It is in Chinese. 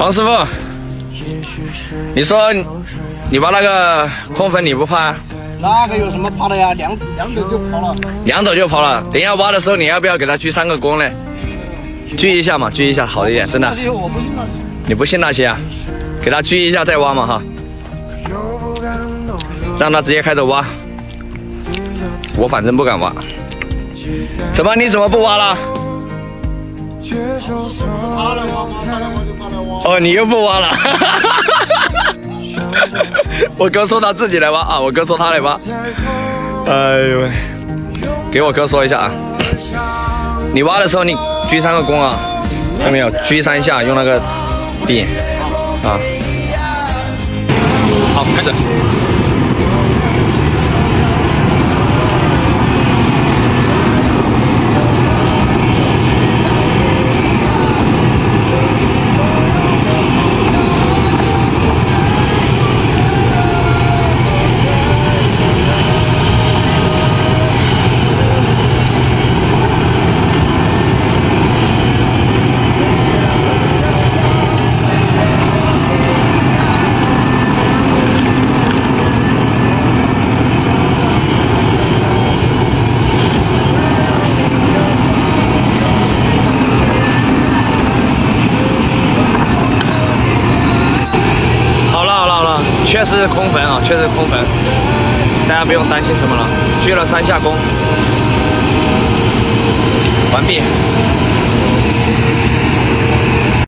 黄师傅，你说你挖那个空坟你不怕？那个有什么怕的呀？两两走就跑了。两走就跑了。等一下挖的时候，你要不要给他鞠三个躬嘞？鞠一下嘛，鞠一下好一点，真的。我不信那些。你不信那些啊？给他鞠一下再挖嘛哈。让他直接开始挖。我反正不敢挖。怎么？你怎么不挖了？哦，你又不挖了。我哥说他自己来挖啊，我哥说他来挖。哎呦喂，给我哥说一下啊。你挖的时候你鞠三个躬啊，看到没有？鞠三下，用那个笔啊。好，开始。确实是空坟啊，确实是空坟，大家不用担心什么了。鞠了三下躬，完毕。